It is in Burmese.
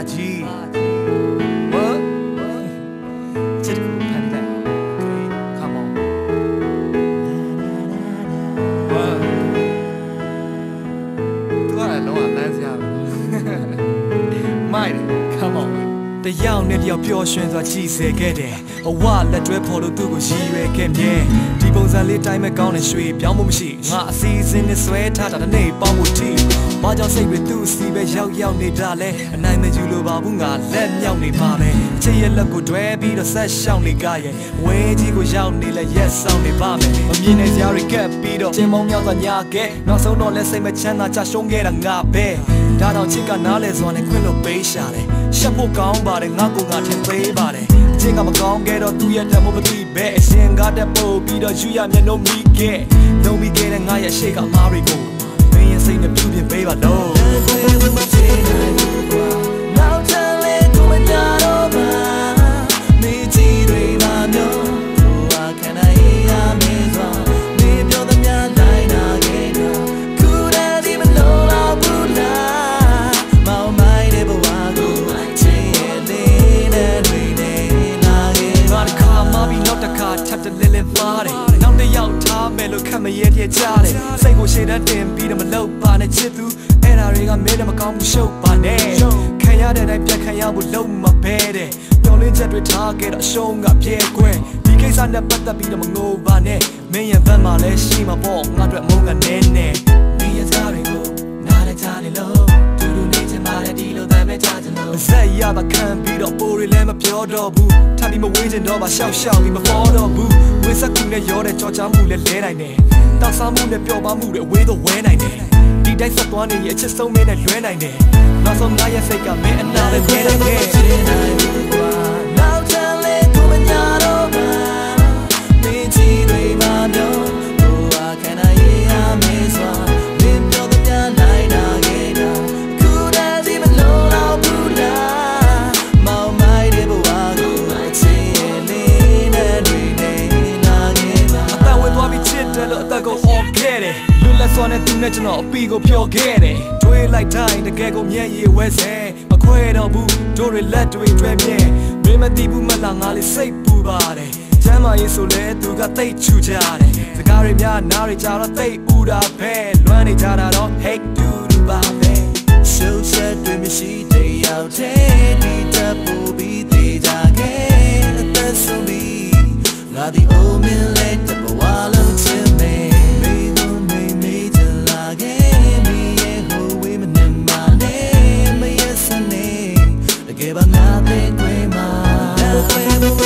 go ဘာကြီး what ချစ်ကူဖန်တယ် okay come on what သူကလည်းလုံးဝလမ်းစရာပဲမိုက်တယ် come on တယောက်နဲ့တယောက်ပျော်ရွှင်စွာကြည်စေခဲ့တယ်။အဝလက်တွဲဖော်လို့သူ့ကိုရည်ရွယ်ခဲ့မြဲ။ဒီပုံစံလေးတိုင်းမဲ့ကောင်းတဲ့ရွှေပြောင်းမှုမရှိ။ငါအစီအစဉ်နဲ့ဆွဲထားတာတစ်နေ့ပေါင်းဖို့တီ။ ဘာကြောင့်စိတ်ပဲသူ့စီပဲရောက်ရောက်နေတာလဲ။အနိုင်မယူလို့ပါဘူးငါလက်မြောက်နေပါပဲ။အချစ်ရဲ့လက်ကိုတွဲပြီးတော့ဆက်ရှောင်နေကြရဲ့။ဝဲကြီးကိုရောက်နေလဲရက်ဆောင်နေပါမယ်။မမြင်တဲ့ဇာရီကပ်ပြီးတော့ချင်းမောင်းမြောက်သာညာခဲ့။နောက်ဆုံးတော့လက်စိတ်မချမ်းသာချရှုံးခဲ့တာငါပဲ။ဒါတော့ချစ်ကနားလဲစွာနဲ့ခွင့်လို့ပေးရှာတယ်။ရှက်ဖို့ကောင်းပါတယ်ငါကိုငါထင်ပေးပါတယ်အချင်းကမကောင်းခဲ့တော့သူ့ရဲ့တမို့မသိပဲအရှင်ကားတက်ပို့ပြီးတော့ယူရမျက်နှုံးမိခဲ့လုံးပြီးခဲ့တဲ့ငါရဲ့ရှေ့ကမားတွေကိုမင်းရဲ့ စိတ်နဲ့ပြုပြင်ပေးပါလို့ ခက်မရဲပြကြတယ်စိတ်ကိုရှေ့တန်းတင်ပြီးတော့မလုပ်ပါနဲ့ချစ်သူအဲ့ဒါတွေကမဲတယ်မကောင်းဘူးရှုပ်ပါနဲ့ခံရတဲ့တိုင်းပြတ်ခံရဖို့လုံးမပဲတဲ့မျောလင်းချက်တွေထားခဲ့တော့အရှုံးကပြဲခွဲဒီကိစ္စနဲ့ပတ်သက်ပြီးတော့မငိုပါနဲ့မင်းရဲ့ဘက်မှာလည်းရှိမှာပေါ့ငါတို့မုန်းကနဲနဲ့မင်းရဲ့သားတွေကိုနားလည်းချနေလို့တူတူနေချင်ပါ လေဒီလိုတမ်းပဲချချင်လို့ဇက်ရပါခံပြီးတော့ပိုတွေလည်းမပြောတော့ဘူးထပ်ပြီးမဝေးချင်တော့ပါရှောက်ရှောက်ပြီးမပေါ်တော့ဘူးဝိစက်ကူနဲ့ရောတဲ့ကြော်ချမှုလည်းလဲနိုင်တယ်တောက်စားမှုနဲ့ပျော်ပါမှုတွေအဝေးတော့ဝဲနိုင်တယ်ဒီတိုက်ဆက်သွားနေရဲ့အချစ်ဆုံးမင်းနဲ့လွဲနိုင်တယ်နောက်ဆုံးငါရဲ့စိတ်ကမင်းအနာလည်းခဲနိုင်တယ်နောက်ထပ်လေးကို ခဲ့တယ်လွတ်လပ်စွာနဲ့သူနဲ့ကျွန်တော်အပီကိုဖျော်ခဲ့တယ်တွေးလိုက်တိုင်းတကယ်ကိုမျက်ရည်ဝဲစဲမခွဲတော့ဘူးတို့တွေလက်တွေတွဲမြဲမင်းမသိဘူးမလားငါလေးစိတ်ပူပါတယ်ကျမ်းမာရေးဆိုလဲသူကတိတ်ချူကြတယ်စကားတွေများနားတွေကြတော့တိတ်ဥတာပဲလွမ်းနေကြတာတော့ hate you ပါပဲရှုပ်ချက်တွေမရှိတဲ့ရောက်တဲ့ဒီတပ်ပူပြီးသေးကြခဲ့အသက်ဆုံးပြီးငါဒီ old man puedo